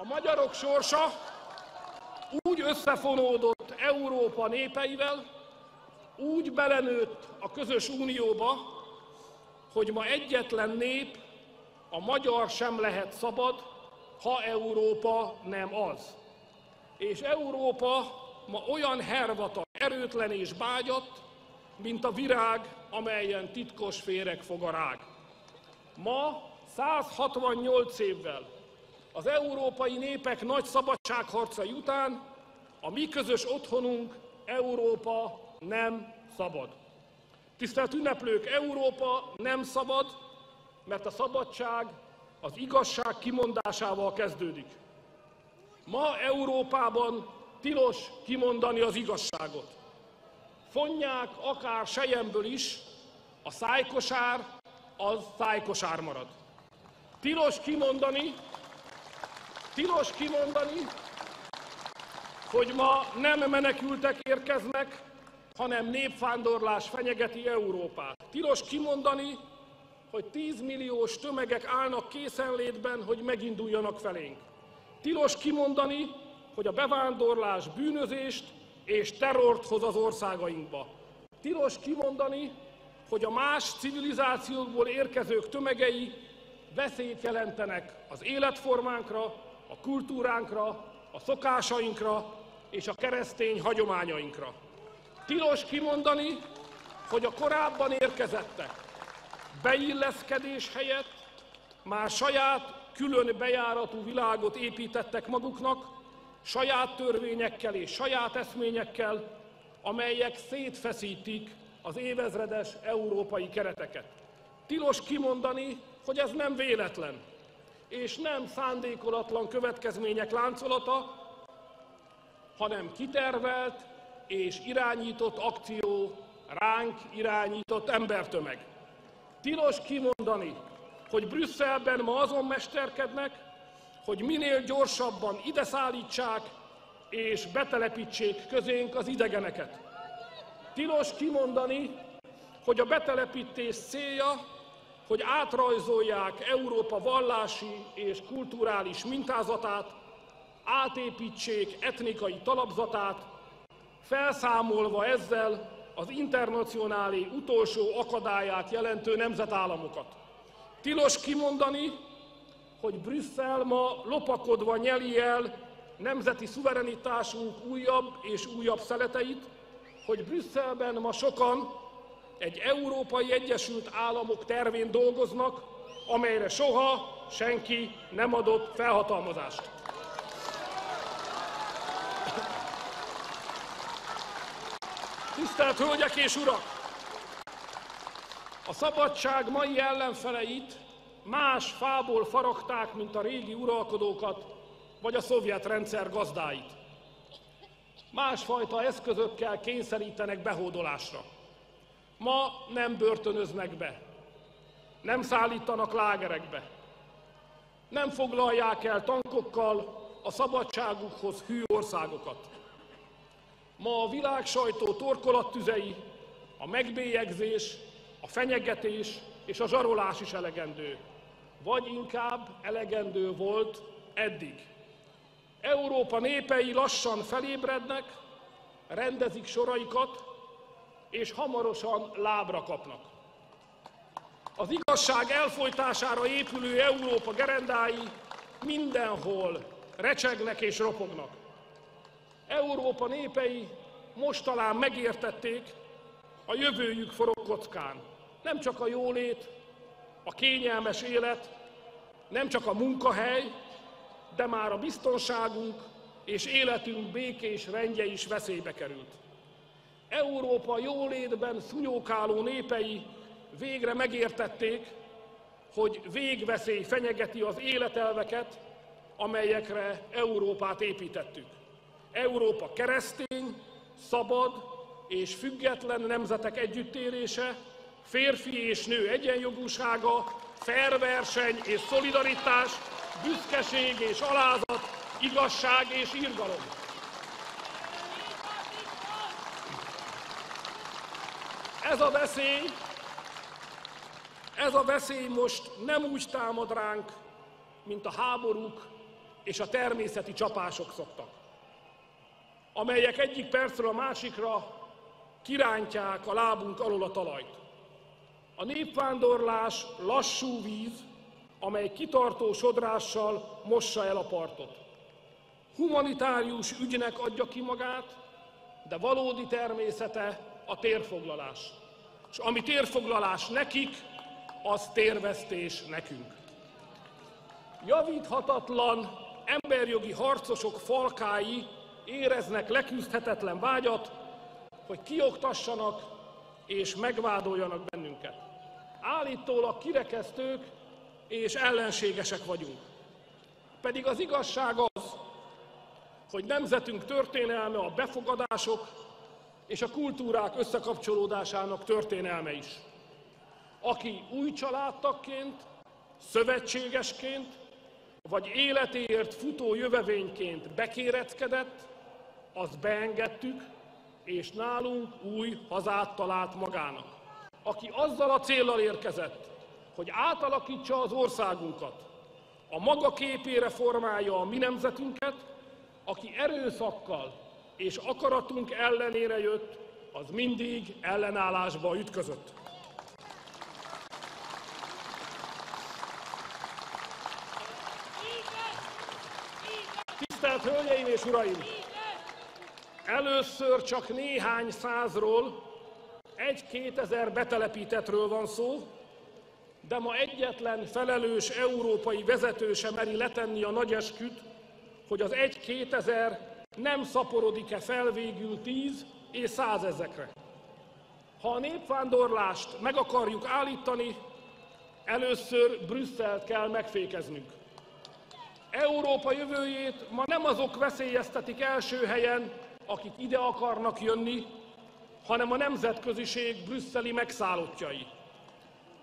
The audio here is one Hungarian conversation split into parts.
A magyarok sorsa úgy összefonódott Európa népeivel, úgy belenőtt a közös unióba, hogy ma egyetlen nép, a magyar sem lehet szabad, ha Európa nem az. És Európa ma olyan hervata, erőtlen és bágyat, mint a virág, amelyen titkos féreg fog a rág. Ma 168 évvel az európai népek nagy szabadságharcai után a mi közös otthonunk Európa nem szabad. Tisztelt ünneplők, Európa nem szabad, mert a szabadság az igazság kimondásával kezdődik. Ma Európában tilos kimondani az igazságot. Fonják akár sejemből is, a szájkosár az szájkosár marad. Tilos kimondani, tilos kimondani, hogy ma nem menekültek érkeznek, hanem népvándorlás fenyegeti Európát. Tilos kimondani, hogy tízmilliós tömegek állnak készenlétben, hogy meginduljanak felénk. Tilos kimondani, hogy a bevándorlás bűnözést és terrort hoz az országainkba. Tilos kimondani, hogy a más civilizációkból érkezők tömegei veszélyt jelentenek az életformánkra, a kultúránkra, a szokásainkra és a keresztény hagyományainkra. Tilos kimondani, hogy a korábban érkezettek beilleszkedés helyett már saját külön bejáratú világot építettek maguknak, saját törvényekkel és saját eszményekkel, amelyek szétfeszítik az évezredes európai kereteket. Tilos kimondani, hogy ez nem véletlen, és nem szándékolatlan következmények láncolata, hanem kitervelt és irányított akció, ránk irányított embertömeg. Tilos kimondani, hogy Brüsszelben ma azon mesterkednek, hogy minél gyorsabban ide szállítsák és betelepítsék közénk az idegeneket. Tilos kimondani, hogy a betelepítés célja, hogy átrajzolják Európa vallási és kulturális mintázatát, átépítsék etnikai talapzatát, felszámolva ezzel az internacionális utolsó akadályát jelentő nemzetállamokat. Tilos kimondani, hogy Brüsszel ma lopakodva nyeli el nemzeti szuverenitásunk újabb és újabb szeleteit, hogy Brüsszelben ma sokan egy Európai Egyesült Államok tervén dolgoznak, amelyre soha senki nem adott felhatalmazást. Tisztelt Hölgyek és Urak! A szabadság mai ellenfeleit más fából faragták, mint a régi uralkodókat, vagy a szovjet rendszer gazdáit. Másfajta eszközökkel kényszerítenek behódolásra. Ma nem börtönöznek be, nem szállítanak lágerekbe, nem foglalják el tankokkal a szabadságukhoz hű országokat. Ma a világ sajtó torkolattüzei, a megbélyegzés, a fenyegetés és a zsarolás is elegendő. Vagy inkább elegendő volt eddig. Európa népei lassan felébrednek, rendezik soraikat, és hamarosan lábra kapnak. Az igazság elfolytására épülő Európa gerendái mindenhol recsegnek és ropognak. Európa népei most talán megértették, a jövőjük forog kockán. Nem csak a jólét, a kényelmes élet, nem csak a munkahely, de már a biztonságunk és életünk békés rendje is veszélybe került. Európa jólétben szunyókáló népei végre megértették, hogy végveszély fenyegeti az életelveket, amelyekre Európát építettük. Európa keresztény, szabad és független nemzetek együttérése, férfi és nő egyenjogúsága, fair és szolidaritás, büszkeség és alázat, igazság és irgalom. Ez a veszély, ez a veszély most nem úgy támad ránk, mint a háborúk és a természeti csapások szoktak, amelyek egyik percről a másikra kirántják a lábunk alól a talajt. A népvándorlás lassú víz, amely kitartó sodrással mossa el a partot. Humanitárius ügynek adja ki magát, de valódi természete a térfoglalás. És ami térfoglalás nekik, az térvesztés nekünk. Javíthatatlan emberjogi harcosok falkái éreznek leküzdhetetlen vágyat, hogy kioktassanak és megvádoljanak bennünket. Állítólag kirekesztők és ellenségesek vagyunk. Pedig az igazság az, hogy nemzetünk történelme a befogadások és a kultúrák összekapcsolódásának történelme is. Aki új családtagként, szövetségesként, vagy életéért futó jövevényként bekéreckedett, azt beengedtük, és nálunk új hazát talált magának. Aki azzal a céllal érkezett, hogy átalakítsa az országunkat, a maga képére formálja a mi nemzetünket, aki erőszakkal és akaratunk ellenére jött, az mindig ellenállásba ütközött. Tisztelt Hölgyeim és Uraim! Először csak néhány százról, egy-kétezer betelepítetről van szó, de ma egyetlen felelős európai vezető sem meri letenni a nagy esküt, hogy az egy-kétezer nem szaporodik-e fel végül tíz és százezekre. Ha a népvándorlást meg akarjuk állítani, először Brüsszelt kell megfékeznünk. Európa jövőjét ma nem azok veszélyeztetik első helyen, akik ide akarnak jönni, hanem a nemzetköziség brüsszeli megszállottjai.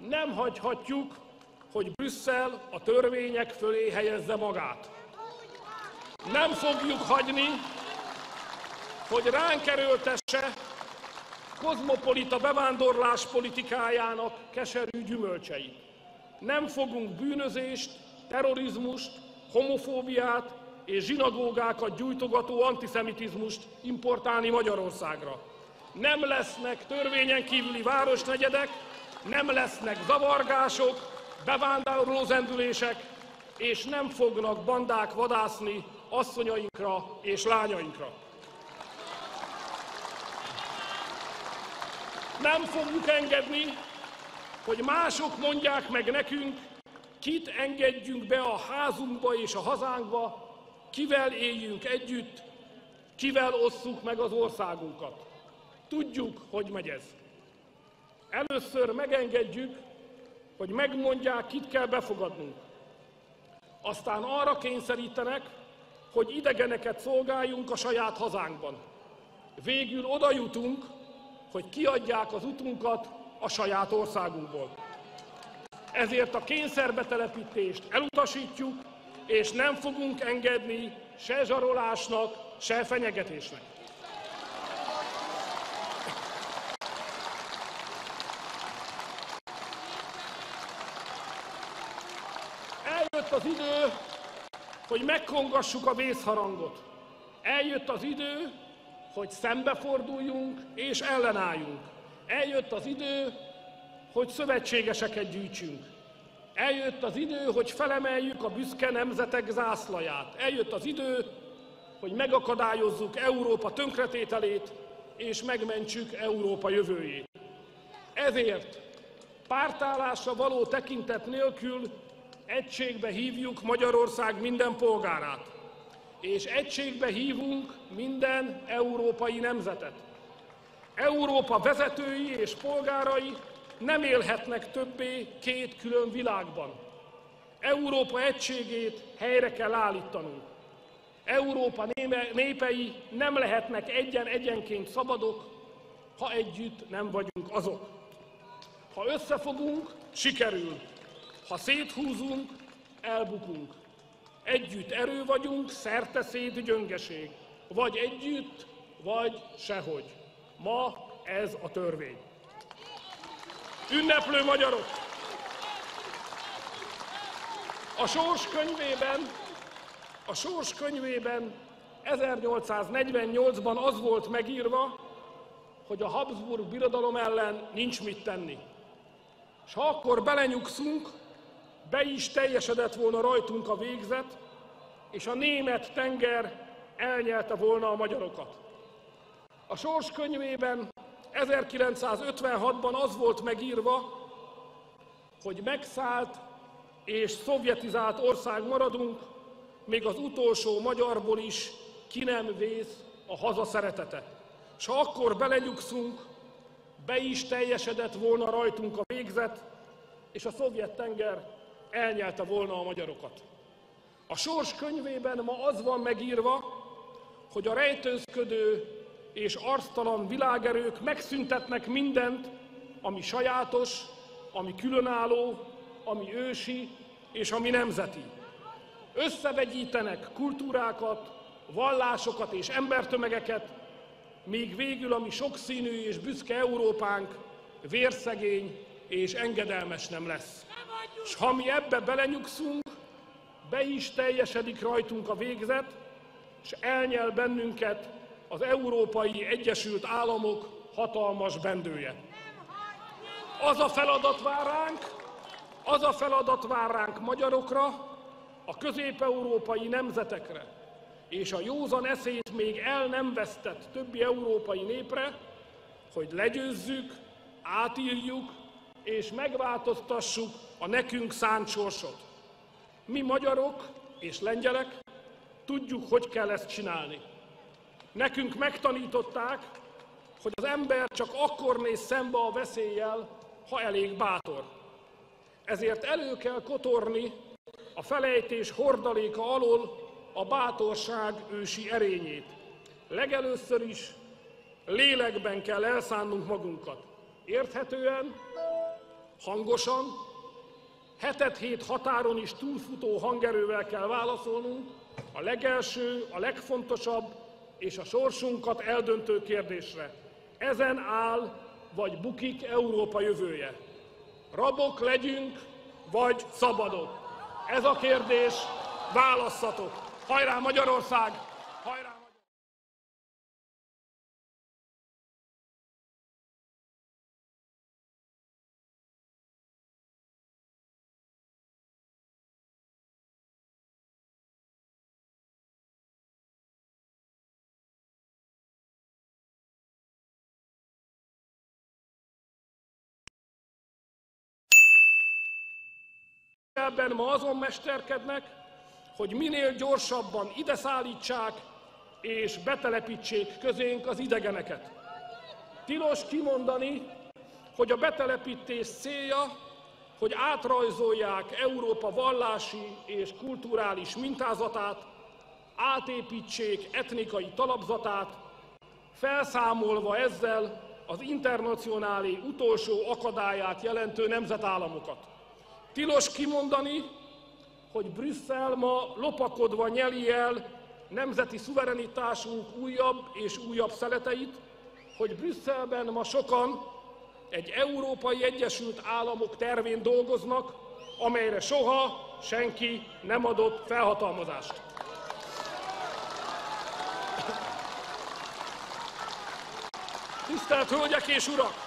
Nem hagyhatjuk, hogy Brüsszel a törvények fölé helyezze magát. Nem fogjuk hagyni, hogy ránk erőltesse kozmopolita bevándorlás politikájának keserű gyümölcseit. Nem fogunk bűnözést, terrorizmust, homofóbiát és zsinagógákat gyújtogató antiszemitizmust importálni Magyarországra. Nem lesznek törvényen kívüli városnegyedek, nem lesznek zavargások, bevándorlózendülések, és nem fognak bandák vadászni asszonyainkra és lányainkra. Nem fogjuk engedni, hogy mások mondják meg nekünk, kit engedjünk be a házunkba és a hazánkba, kivel éljünk együtt, kivel osszuk meg az országunkat. Tudjuk, hogy megy ez. Először megengedjük, hogy megmondják, kit kell befogadnunk. Aztán arra kényszerítenek, hogy idegeneket szolgáljunk a saját hazánkban. Végül oda jutunk, hogy kiadják az utunkat a saját országunkból. Ezért a kényszerbetelepítést elutasítjuk, és nem fogunk engedni se zsarolásnak, se fenyegetésnek. Eljött az idő, hogy megkongassuk a vészharangot. Eljött az idő, hogy szembeforduljunk és ellenálljunk. Eljött az idő, hogy szövetségeseket gyűjtsünk. Eljött az idő, hogy felemeljük a büszke nemzetek zászlaját. Eljött az idő, hogy megakadályozzuk Európa tönkretételét, és megmentsük Európa jövőjét. Ezért pártállásra való tekintet nélkül egységbe hívjuk Magyarország minden polgárát, és egységbe hívunk minden európai nemzetet. Európa vezetői és polgárai nem élhetnek többé két külön világban. Európa egységét helyre kell állítanunk. Európa népei nem lehetnek egyen-egyenként szabadok, ha együtt nem vagyunk azok. Ha összefogunk, sikerül. Ha széthúzunk, elbukunk. Együtt erő vagyunk, szerte szét gyöngeség. Vagy együtt, vagy sehogy. Ma ez a törvény. Ünneplő magyarok! A sors könyvében A Sors könyvében 1848-ban az volt megírva, hogy a Habsburg birodalom ellen nincs mit tenni. És ha akkor belenyugszunk, be is teljesedett volna rajtunk a végzet, és a német tenger elnyelte volna a magyarokat. A Sors könyvében 1956-ban az volt megírva, hogy megszállt és szovjetizált ország maradunk, még az utolsó magyarból is ki nem vész a haza szeretete. És ha akkor belenyugszunk, be is teljesedett volna rajtunk a végzet, és a szovjet tenger elnyelte volna a magyarokat. A Sors könyvében ma az van megírva, hogy a rejtőzködő és arctalan világerők megszüntetnek mindent, ami sajátos, ami különálló, ami ősi és ami nemzeti. Összevegyítenek kultúrákat, vallásokat és embertömegeket, míg végül a mi sokszínű és büszke Európánk vérszegény és engedelmes nem lesz. És ha mi ebbe belenyugszunk, be is teljesedik rajtunk a végzet, és elnyel bennünket az Európai Egyesült Államok hatalmas bendője. Az a feladat vár ránk, az a feladat vár ránk magyarokra, a közép-európai nemzetekre, és a józan eszét még el nem vesztett többi európai népre, hogy legyőzzük, átírjuk és megváltoztassuk a nekünk szánt sorsot. Mi magyarok és lengyelek tudjuk, hogy kell ezt csinálni. Nekünk megtanították, hogy az ember csak akkor néz szembe a veszéllyel, ha elég bátor. Ezért elő kell kotorni a felejtés hordaléka alól a bátorság ősi erényét. Legelőször is lélekben kell elszánnunk magunkat. Érthetően, hangosan, hetet hét határon is túlfutó hangerővel kell válaszolnunk a legelső, a legfontosabb és a sorsunkat eldöntő kérdésre. Ezen áll vagy bukik Európa jövője. Rabok legyünk, vagy szabadok? Ez a kérdés, válasszatok! Hajrá Magyarország! Hajrá! Ebben ma azon mesterkednek, hogy minél gyorsabban ide szállítsák és betelepítsék közénk az idegeneket. Tilos kimondani, hogy a betelepítés célja, hogy átrajzolják Európa vallási és kulturális mintázatát, átépítsék etnikai talapzatát, felszámolva ezzel az internacionális utolsó akadályát jelentő nemzetállamokat. Tilos kimondani, hogy Brüsszel ma lopakodva nyeli el nemzeti szuverenitásunk újabb és újabb szeleteit, hogy Brüsszelben ma sokan egy Európai Egyesült Államok tervén dolgoznak, amelyre soha senki nem adott felhatalmazást. Tisztelt Hölgyek és Urak!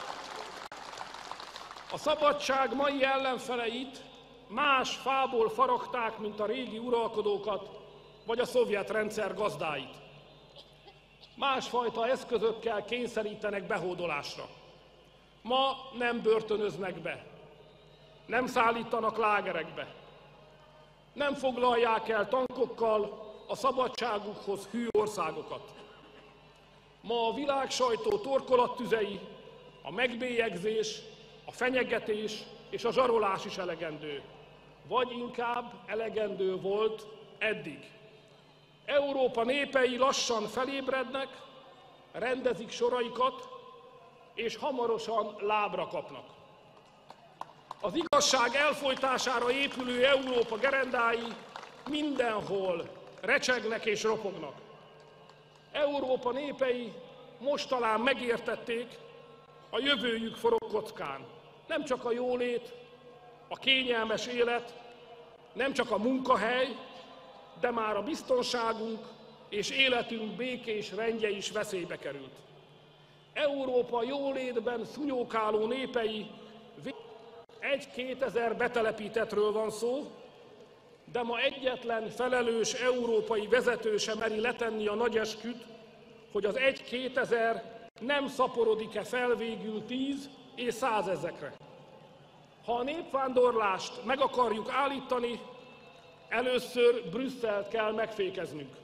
A szabadság mai ellenfeleit más fából faragták, mint a régi uralkodókat, vagy a szovjet rendszer gazdáit. Másfajta eszközökkel kényszerítenek behódolásra. Ma nem börtönöznek be, nem szállítanak lágerekbe, nem foglalják el tankokkal a szabadságukhoz hű országokat. Ma a világ sajtó torkolattüzei, a megbélyegzés, a fenyegetés és a zsarolás is elegendő. Vagy inkább elegendő volt eddig. Európa népei lassan felébrednek, rendezik soraikat, és hamarosan lábra kapnak. Az igazság elfolytására épülő Európa gerendái mindenhol recsegnek és ropognak. Európa népei most talán megértették, a jövőjük forog kockán. Nem csak a jólét, a kényelmes élet, nem csak a munkahely, de már a biztonságunk és életünk békés rendje is veszélybe került. Európa jólétben szunyókáló népei egy-kétezer betelepítetről van szó, de ma egyetlen felelős európai vezető sem meri letenni a nagy esküt, hogy az egy-kétezer nem szaporodik-e fel végül tíz és százezekre. Ha a népvándorlást meg akarjuk állítani, először Brüsszelt kell megfékeznünk.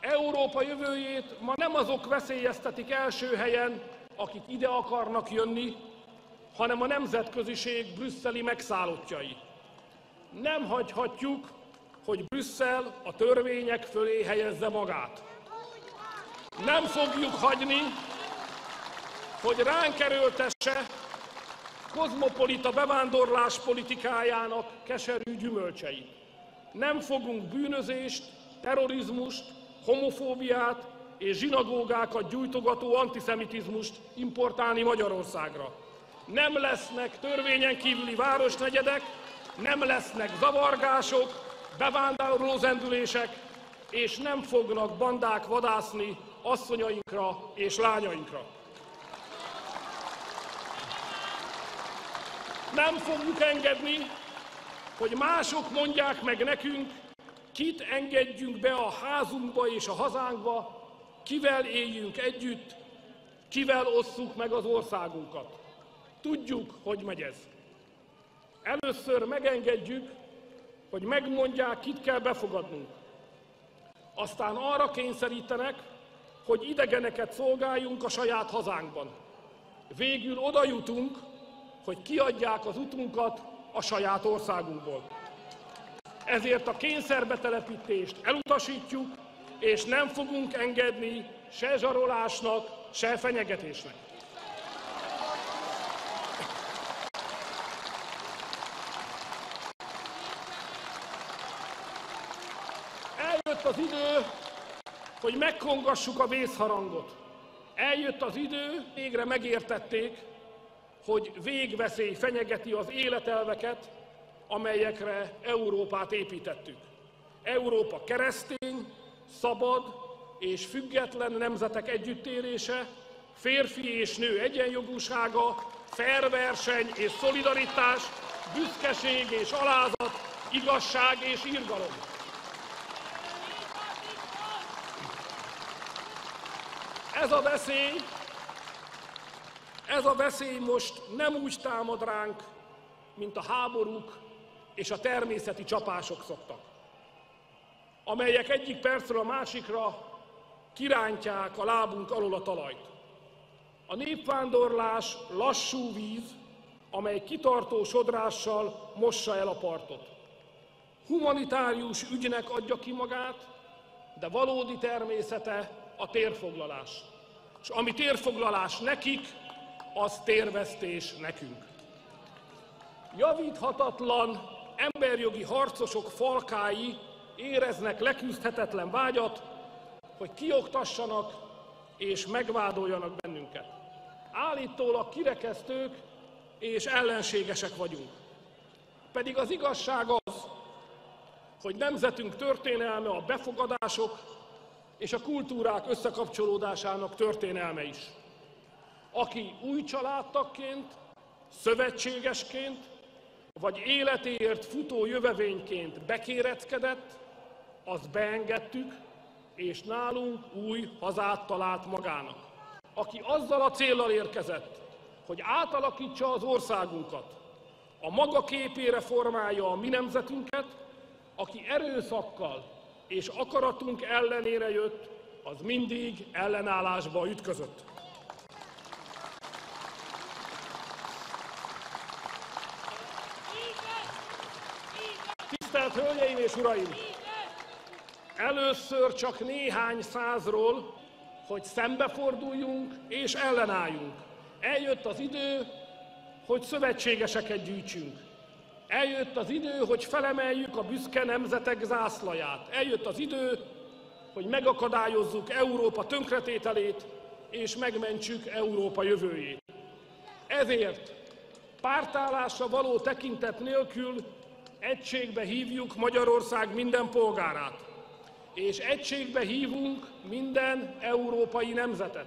Európa jövőjét ma nem azok veszélyeztetik első helyen, akik ide akarnak jönni, hanem a nemzetköziség brüsszeli megszállottjai. Nem hagyhatjuk, hogy Brüsszel a törvények fölé helyezze magát. Nem fogjuk hagyni, hogy ránk erőltesse kozmopolita bevándorlás politikájának keserű gyümölcseit. Nem fogunk bűnözést, terrorizmust, homofóbiát és zsinagógákat gyújtogató antiszemitizmust importálni Magyarországra. Nem lesznek törvényen kívüli városnegyedek, nem lesznek zavargások, bevándorló zendülések, és nem fognak bandák vadászni asszonyainkra és lányainkra. Nem fogjuk engedni, hogy mások mondják meg nekünk, kit engedjünk be a házunkba és a hazánkba, kivel éljünk együtt, kivel osszuk meg az országunkat. Tudjuk, hogy megy ez. Először megengedjük, hogy megmondják, kit kell befogadnunk. Aztán arra kényszerítenek, hogy idegeneket szolgáljunk a saját hazánkban. Végül oda jutunk, hogy kiadják az utunkat a saját országunkból. Ezért a kényszerbetelepítést elutasítjuk, és nem fogunk engedni se zsarolásnak, se fenyegetésnek. Eljött az idő, hogy megkongassuk a vészharangot. Eljött az idő, végre megértették, hogy végveszély fenyegeti az életelveket, amelyekre Európát építettük. Európa keresztény, szabad és független nemzetek együttérése, férfi és nő egyenjogúsága, fair és szolidaritás, büszkeség és alázat, igazság és irgalom. Ez a veszély, ez a veszély most nem úgy támad ránk, mint a háborúk és a természeti csapások szoktak, amelyek egyik percről a másikra kirántják a lábunk alól a talajt. A népvándorlás lassú víz, amely kitartó sodrással mossa el a partot. Humanitárius ügynek adja ki magát, de valódi természete a térfoglalás. És ami térfoglalás nekik, az térvesztés nekünk. Javíthatatlan emberjogi harcosok falkái éreznek leküzdhetetlen vágyat, hogy kioktassanak és megvádoljanak bennünket. Állítólag kirekesztők és ellenségesek vagyunk. Pedig az igazság az, hogy nemzetünk történelme a befogadások és a kultúrák összekapcsolódásának történelme is. Aki új családtagként, szövetségesként, vagy életéért futó jövevényként bekéreckedett, azt beengedtük, és nálunk új hazát talált magának. Aki azzal a céllal érkezett, hogy átalakítsa az országunkat, a maga képére formálja a mi nemzetünket, aki erőszakkal és akaratunk ellenére jött, az mindig ellenállásba ütközött. Tisztelt Hölgyeim és Uraim! Először csak néhány százról, hogy szembeforduljunk és ellenálljunk. Eljött az idő, hogy szövetségeseket gyűjtsünk. Eljött az idő, hogy felemeljük a büszke nemzetek zászlaját. Eljött az idő, hogy megakadályozzuk Európa tönkretételét, és megmentsük Európa jövőjét. Ezért pártállásra való tekintet nélkül egységbe hívjuk Magyarország minden polgárát, és egységbe hívunk minden európai nemzetet.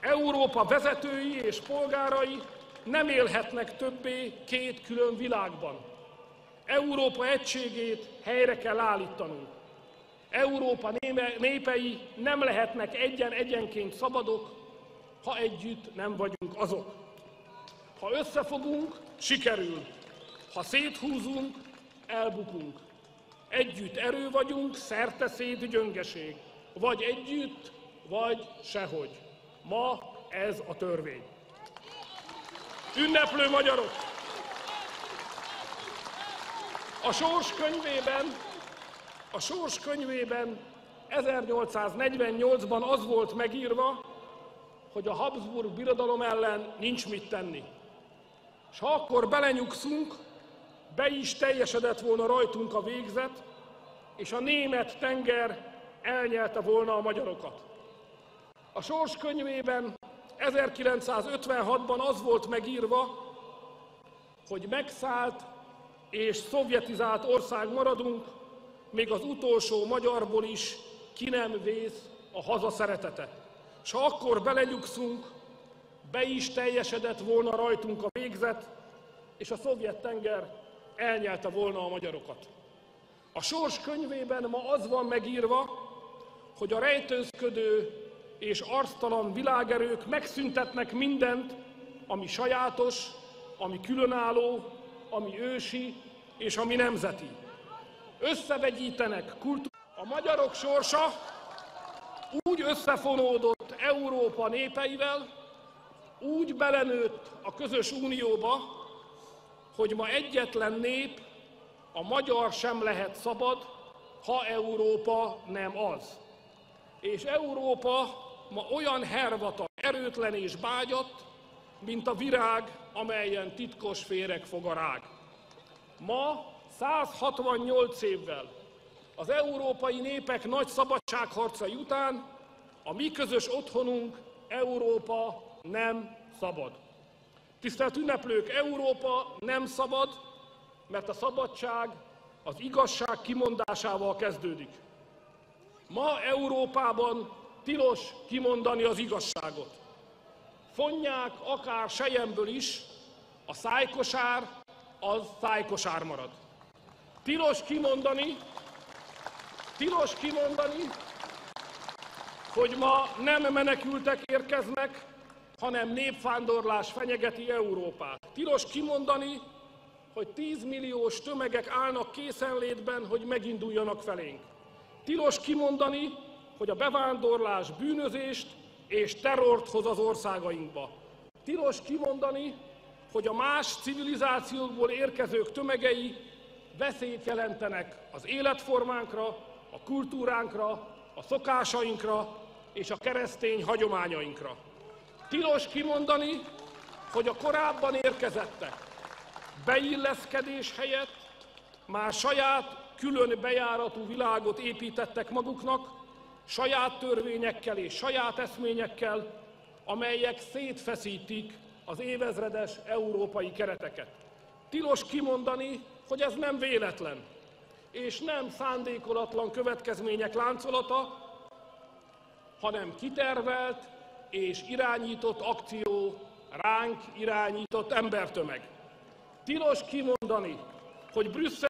Európa vezetői és polgárai nem élhetnek többé két külön világban. Európa egységét helyre kell állítanunk. Európa népei nem lehetnek egyen-egyenként szabadok, ha együtt nem vagyunk azok. Ha összefogunk, sikerül. Ha széthúzunk, elbukunk. Együtt erő vagyunk, szét gyöngeség. Vagy együtt, vagy sehogy. Ma ez a törvény. Ünneplő magyarok! A sors könyvében, a sors könyvében 1848-ban az volt megírva, hogy a Habsburg birodalom ellen nincs mit tenni. És ha akkor belenyugszunk, be is teljesedett volna rajtunk a végzet, és a német tenger elnyelte volna a magyarokat. A sors könyvében 1956-ban az volt megírva, hogy megszállt és szovjetizált ország maradunk, még az utolsó magyarból is ki nem vész a haza szeretete. S ha akkor belenyugszunk, be is teljesedett volna rajtunk a végzet, és a szovjet tenger elnyelte volna a magyarokat. A sors könyvében ma az van megírva, hogy a rejtőzködő és arctalan világerők megszüntetnek mindent, ami sajátos, ami különálló, ami ősi és ami nemzeti. Összevegyítenek kultúrát. A magyarok sorsa úgy összefonódott Európa népeivel, úgy belenőtt a közös unióba, hogy ma egyetlen nép, a magyar sem lehet szabad, ha Európa nem az. És Európa ma olyan hervata, erőtlen és bágyat, mint a virág, amelyen titkos féreg fog a rág. Ma 168 évvel az európai népek nagy szabadságharcai után a mi közös otthonunk Európa nem szabad. Tisztelt ünneplők, Európa nem szabad, mert a szabadság az igazság kimondásával kezdődik. Ma Európában tilos kimondani az igazságot. Fonják akár sejemből is, a szájkosár az szájkosár marad. Tilos kimondani, tilos kimondani, hogy ma nem menekültek érkeznek, hanem népvándorlás fenyegeti Európát. Tilos kimondani, hogy 10 milliós tömegek állnak készenlétben, hogy meginduljanak felénk. Tilos kimondani, hogy a bevándorlás bűnözést és terrort hoz az országainkba. Tilos kimondani, hogy a más civilizációkból érkezők tömegei veszélyt jelentenek az életformánkra, a kultúránkra, a szokásainkra és a keresztény hagyományainkra. Tilos kimondani, hogy a korábban érkezettek beilleszkedés helyett már saját külön bejáratú világot építettek maguknak, saját törvényekkel és saját eszményekkel, amelyek szétfeszítik az évezredes európai kereteket. Tilos kimondani, hogy ez nem véletlen, és nem szándékolatlan következmények láncolata, hanem kitervelt és irányított akció, ránk irányított embertömeg. Tilos kimondani, hogy Brüsszel